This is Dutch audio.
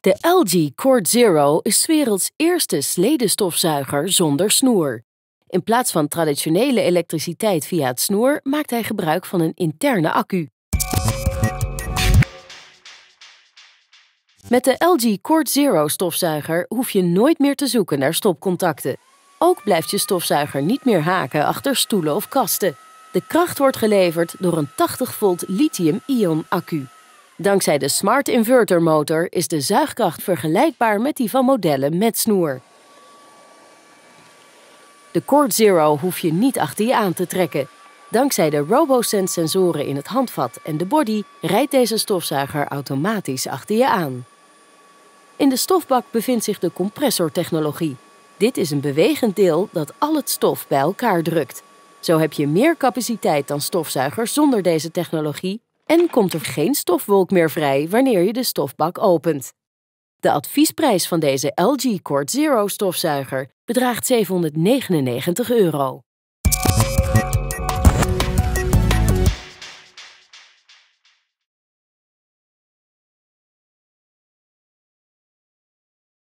De LG Cord Zero is werelds eerste sledenstofzuiger zonder snoer. In plaats van traditionele elektriciteit via het snoer maakt hij gebruik van een interne accu. Met de LG Cord Zero stofzuiger hoef je nooit meer te zoeken naar stopcontacten. Ook blijft je stofzuiger niet meer haken achter stoelen of kasten. De kracht wordt geleverd door een 80 volt lithium-ion accu. Dankzij de Smart Inverter motor is de zuigkracht vergelijkbaar met die van modellen met snoer. De Cord Zero hoef je niet achter je aan te trekken. Dankzij de RoboSense sensoren in het handvat en de body rijdt deze stofzuiger automatisch achter je aan. In de stofbak bevindt zich de compressortechnologie. Dit is een bewegend deel dat al het stof bij elkaar drukt. Zo heb je meer capaciteit dan stofzuigers zonder deze technologie en komt er geen stofwolk meer vrij wanneer je de stofbak opent. De adviesprijs van deze LG Cord Zero stofzuiger bedraagt 799 euro.